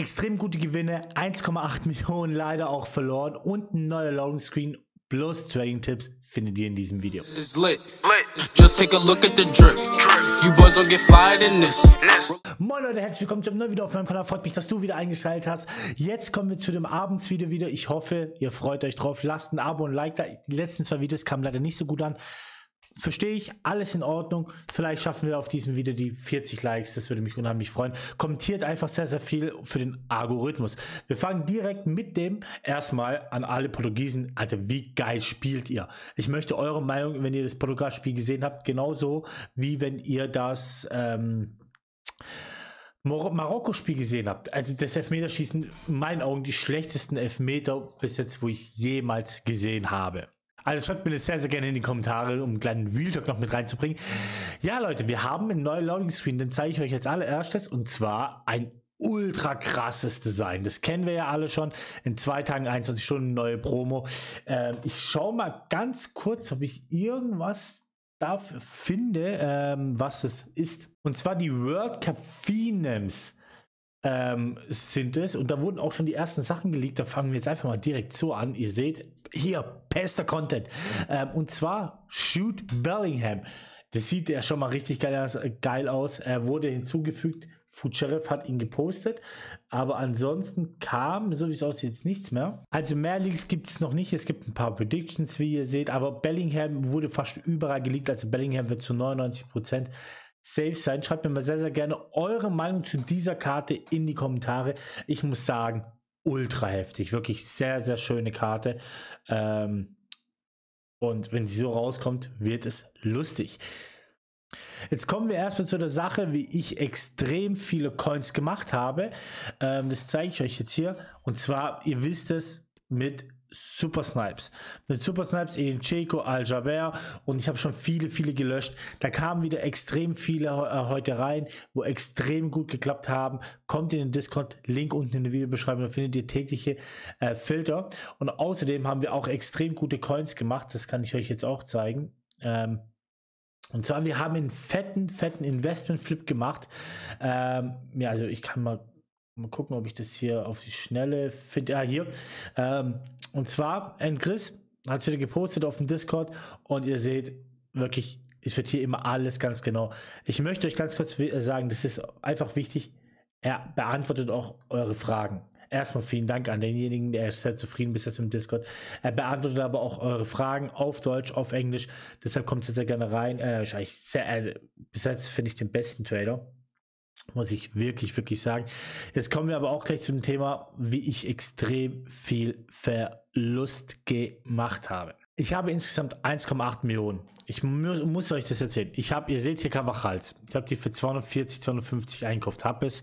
Extrem gute Gewinne, 1,8 Millionen leider auch verloren und ein neuer Loading Screen plus Trading Tipps findet ihr in diesem Video. Moin Leute, herzlich willkommen zum neuen Video auf meinem Kanal. Freut mich, dass du wieder eingeschaltet hast. Jetzt kommen wir zu dem Abendsvideo wieder. Ich hoffe, ihr freut euch drauf. Lasst ein Abo und ein Like da. Die letzten zwei Videos kamen leider nicht so gut an. Verstehe ich, alles in Ordnung. Vielleicht schaffen wir auf diesem Video die 40 Likes, das würde mich unheimlich freuen. Kommentiert einfach sehr, sehr viel für den Algorithmus. Wir fangen direkt mit dem erstmal an alle Portugiesen. Alter, wie geil spielt ihr? Ich möchte eure Meinung, wenn ihr das Portugal-Spiel gesehen habt, genauso wie wenn ihr das ähm, Marokko-Spiel gesehen habt. Also das Elfmeterschießen, in meinen Augen die schlechtesten Elfmeter bis jetzt, wo ich jemals gesehen habe. Also schreibt mir das sehr, sehr gerne in die Kommentare, um einen kleinen Real Talk noch mit reinzubringen. Ja, Leute, wir haben einen neuen Loading Screen, den zeige ich euch als allererstes und zwar ein ultra krasses Design. Das kennen wir ja alle schon. In zwei Tagen 21 Stunden neue Promo. Ähm, ich schaue mal ganz kurz, ob ich irgendwas dafür finde, ähm, was es ist. Und zwar die World Cup Phenems ähm, sind es. Und da wurden auch schon die ersten Sachen geleakt. Da fangen wir jetzt einfach mal direkt so an. Ihr seht, hier, bester Content. Ähm, und zwar Shoot Bellingham. Das sieht ja schon mal richtig geil aus. Geil aus. Er wurde hinzugefügt. Fucherev hat ihn gepostet, aber ansonsten kam, so wie es aussieht, jetzt nichts mehr. Also mehr Leaks gibt es noch nicht. Es gibt ein paar Predictions, wie ihr seht, aber Bellingham wurde fast überall geleakt. Also Bellingham wird zu 99 Prozent safe sein. Schreibt mir mal sehr, sehr gerne eure Meinung zu dieser Karte in die Kommentare. Ich muss sagen, ultra heftig. Wirklich sehr, sehr schöne Karte. Ähm, und wenn sie so rauskommt, wird es lustig. Jetzt kommen wir erstmal zu der Sache, wie ich extrem viele Coins gemacht habe. Ähm, das zeige ich euch jetzt hier. Und zwar, ihr wisst es, mit Super Snipes. Mit Super Snipes, Edin Checo, Al Jaber und ich habe schon viele, viele gelöscht. Da kamen wieder extrem viele äh, heute rein, wo extrem gut geklappt haben. Kommt in den Discord, Link unten in der Videobeschreibung, da findet ihr tägliche äh, Filter. Und außerdem haben wir auch extrem gute Coins gemacht, das kann ich euch jetzt auch zeigen. Ähm, und zwar, wir haben einen fetten, fetten Investment-Flip gemacht. Ähm, ja, also ich kann mal Mal gucken, ob ich das hier auf die Schnelle finde. Ja, hier. Ähm, und zwar, ein Chris hat es wieder gepostet auf dem Discord und ihr seht wirklich, es wird hier immer alles ganz genau. Ich möchte euch ganz kurz sagen, das ist einfach wichtig. Er beantwortet auch eure Fragen. Erstmal vielen Dank an denjenigen, der ist sehr zufrieden bis jetzt mit dem Discord. Er beantwortet aber auch eure Fragen auf Deutsch, auf Englisch. Deshalb kommt ihr sehr gerne rein. Äh, sehr, also, bis jetzt finde ich den besten Trader. Muss ich wirklich, wirklich sagen. Jetzt kommen wir aber auch gleich zum Thema, wie ich extrem viel Verlust gemacht habe. Ich habe insgesamt 1,8 Millionen. Ich muss, muss, euch das erzählen. Ich habe, ihr seht hier Cavachals. Ich habe die für 240, 250 einkauft. Habe es,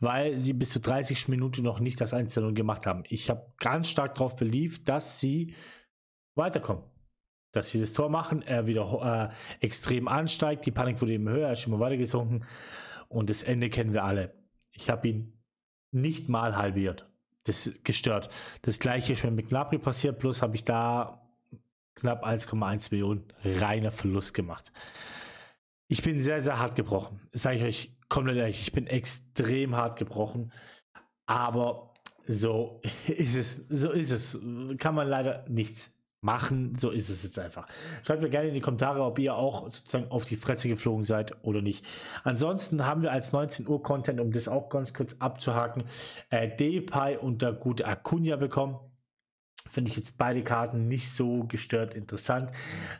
weil sie bis zu 30 Minuten noch nicht das Einzelne gemacht haben. Ich habe ganz stark darauf beliebt, dass sie weiterkommen. Dass sie das Tor machen, er wieder äh, extrem ansteigt. Die Panik wurde eben höher, er ist immer weiter gesunken. Und das Ende kennen wir alle. Ich habe ihn nicht mal halbiert. Das ist gestört. Das gleiche ist mit Gnabry passiert, plus habe ich da knapp 1,1 Millionen reiner Verlust gemacht. Ich bin sehr, sehr hart gebrochen. Sage ich euch komplett ehrlich, ich bin extrem hart gebrochen. Aber so ist es, so ist es. Kann man leider nichts machen. So ist es jetzt einfach. Schreibt mir gerne in die Kommentare, ob ihr auch sozusagen auf die Fresse geflogen seid oder nicht. Ansonsten haben wir als 19 Uhr Content, um das auch ganz kurz abzuhaken, äh, Depay und der gute Acuna bekommen. Finde ich jetzt beide Karten nicht so gestört interessant.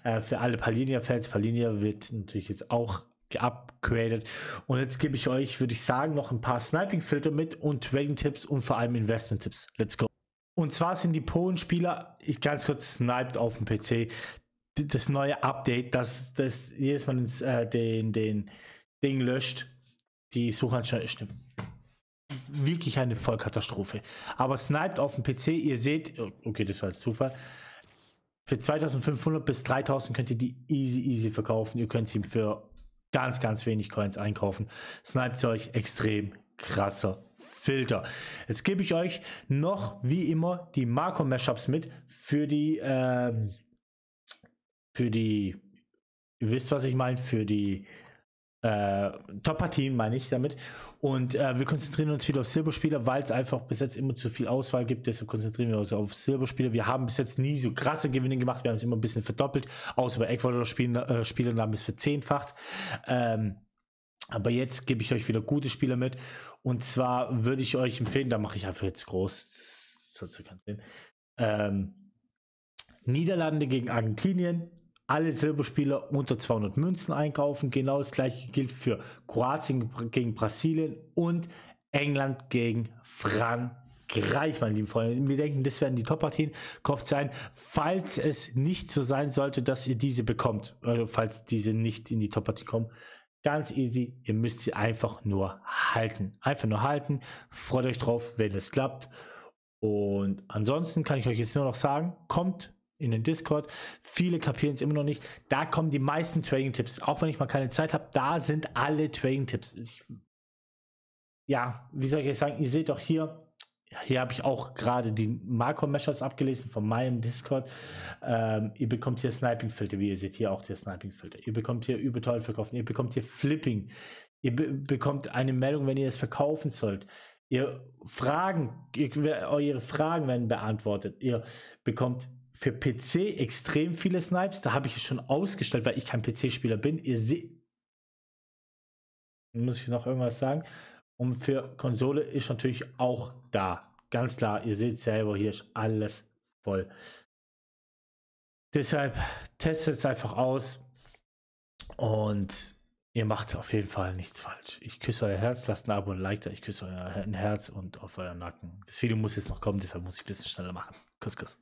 Äh, für alle Palinia-Fans, Palinia wird natürlich jetzt auch geupgradet. Und jetzt gebe ich euch, würde ich sagen, noch ein paar Sniping-Filter mit und Trading-Tipps und vor allem Investment-Tipps. Let's go. Und zwar sind die Polen-Spieler, ich ganz kurz sniped auf dem PC, das neue Update, das, das jedes Mal ins, äh, den, den Ding löscht. Die Suchanstalt ist wirklich eine Vollkatastrophe. Aber sniped auf dem PC, ihr seht, okay, das war jetzt Zufall. Für 2500 bis 3000 könnt ihr die easy, easy verkaufen. Ihr könnt sie für ganz, ganz wenig Coins einkaufen. Sniped euch extrem krasser Filter. Jetzt gebe ich euch noch, wie immer, die Marco-Mashups mit für die, ähm, für die, ihr wisst, was ich meine, für die äh, Top-Partien meine ich damit. Und äh, wir konzentrieren uns wieder auf Silberspieler, weil es einfach bis jetzt immer zu viel Auswahl gibt. Deshalb konzentrieren wir uns auf Silberspieler. Wir haben bis jetzt nie so krasse Gewinne gemacht. Wir haben es immer ein bisschen verdoppelt. Außer bei Ecuador-Spielen äh, Spielern haben wir es verzehnfacht. Ähm, aber jetzt gebe ich euch wieder gute Spieler mit. Und zwar würde ich euch empfehlen, da mache ich einfach jetzt groß. Hat keinen Sinn. Ähm, Niederlande gegen Argentinien, alle Silberspieler unter 200 Münzen einkaufen. Genau das gleiche gilt für Kroatien gegen Brasilien und England gegen Frankreich, meine lieben Freunde. Wir denken, das werden die Top-Partien. Kauft sein, falls es nicht so sein sollte, dass ihr diese bekommt, also falls diese nicht in die Top-Partie kommen. Ganz easy, ihr müsst sie einfach nur halten. Einfach nur halten. Freut euch drauf, wenn es klappt. Und ansonsten kann ich euch jetzt nur noch sagen, kommt in den Discord. Viele kapieren es immer noch nicht. Da kommen die meisten Trading-Tipps. Auch wenn ich mal keine Zeit habe, da sind alle Trading-Tipps. Ja, wie soll ich euch sagen, ihr seht doch hier, hier habe ich auch gerade die Marco-Mashups abgelesen von meinem Discord. Ähm, ihr bekommt hier Sniping-Filter, wie ihr seht, hier auch der Sniping-Filter. Ihr bekommt hier überteuer verkaufen, ihr bekommt hier Flipping. Ihr be bekommt eine Meldung, wenn ihr es verkaufen sollt. Ihr Fragen, ihr, eure Fragen werden beantwortet. Ihr bekommt für PC extrem viele Snipes. Da habe ich es schon ausgestellt, weil ich kein PC-Spieler bin. Ihr seht. Muss ich noch irgendwas sagen? Und für Konsole ist natürlich auch da. Ganz klar, ihr seht selber, hier ist alles voll. Deshalb testet es einfach aus und ihr macht auf jeden Fall nichts falsch. Ich küsse euer Herz, lasst ein Abo und ein Like da. Ich küsse euer Herz und auf euren Nacken. Das Video muss jetzt noch kommen, deshalb muss ich ein bisschen schneller machen. Kuss, Kuss.